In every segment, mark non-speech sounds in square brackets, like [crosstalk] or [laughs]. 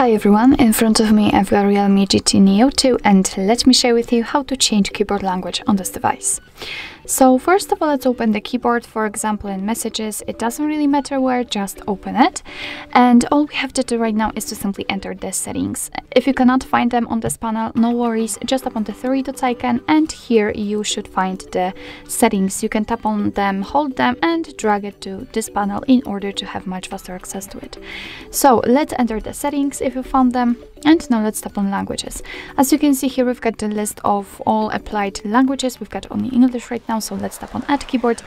Hi everyone, in front of me I've got Realme GT Neo 2 and let me share with you how to change keyboard language on this device. So first of all, let's open the keyboard, for example, in messages. It doesn't really matter where, just open it. And all we have to do right now is to simply enter the settings. If you cannot find them on this panel, no worries, just tap on the three dots icon and here you should find the settings. You can tap on them, hold them and drag it to this panel in order to have much faster access to it. So let's enter the settings if you found them. And now let's tap on languages. As you can see here, we've got the list of all applied languages. We've got only English right now, so let's tap on add keyboard.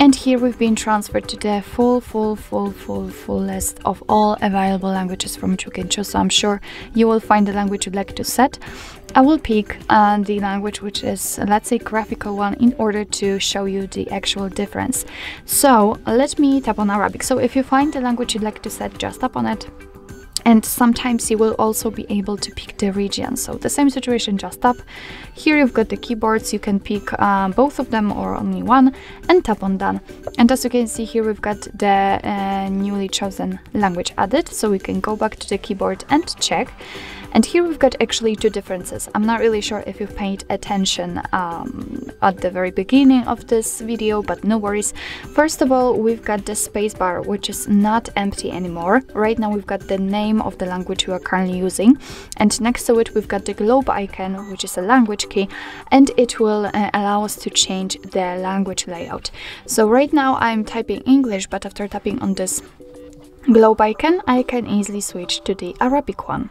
And here we've been transferred to the full, full, full, full, full list of all available languages from which you can choose. So I'm sure you will find the language you'd like to set. I will pick uh, the language which is, let's say, graphical one in order to show you the actual difference. So let me tap on Arabic. So if you find the language you'd like to set, just tap on it and sometimes you will also be able to pick the region. So the same situation just tap here you've got the keyboards. You can pick uh, both of them or only one and tap on done. And as you can see here we've got the uh, newly chosen language added. So we can go back to the keyboard and check and here we've got actually two differences. I'm not really sure if you've paid attention um, at the very beginning of this video, but no worries. First of all, we've got the spacebar, which is not empty anymore. Right now we've got the name of the language we are currently using. And next to it, we've got the globe icon, which is a language key, and it will uh, allow us to change the language layout. So right now I'm typing English, but after tapping on this globe icon, I can easily switch to the Arabic one.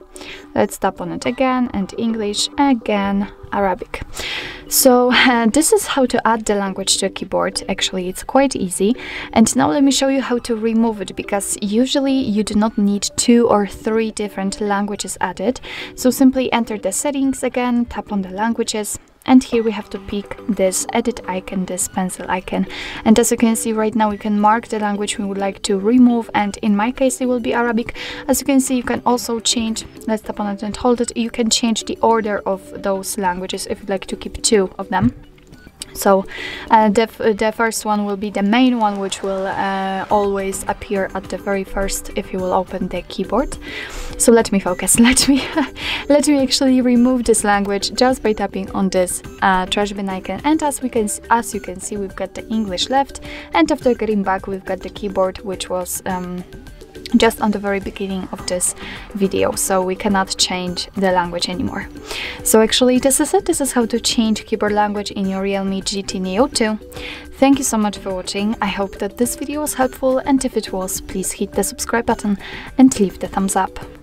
Let's tap on it again and English, again Arabic. So [laughs] uh, this is how to add the language to a keyboard. Actually, it's quite easy. And now let me show you how to remove it because usually you do not need two or three different languages added. So simply enter the settings again, tap on the languages, and here we have to pick this edit icon this pencil icon. And as you can see right now we can mark the language we would like to remove. And in my case it will be Arabic. As you can see you can also change let's tap on it and hold it. You can change the order of those languages if you'd like to keep two of them so uh, the, the first one will be the main one which will uh, always appear at the very first if you will open the keyboard. So let me focus. [laughs] Let me [laughs] let me actually remove this language just by tapping on this uh, trash bin icon. And as we can as you can see we've got the English left. And after getting back we've got the keyboard which was um, just on the very beginning of this video so we cannot change the language anymore. So actually this is it. This is how to change keyboard language in your realme gt neo 2 thank you so much for watching. I hope that this video was helpful and if it was please hit the subscribe button and leave the thumbs up